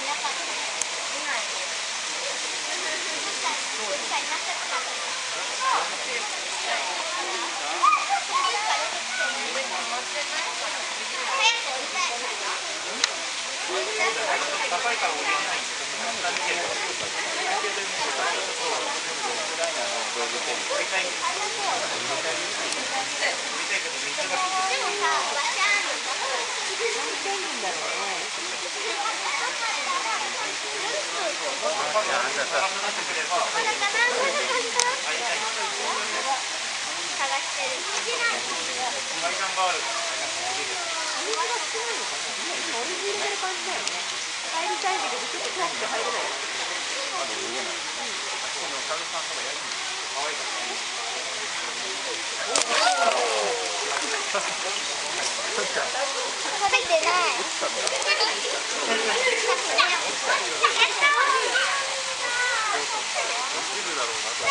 にで、もさ、おばちゃん、何便利だろうね。食べてない。欲しぶだろうなと思って。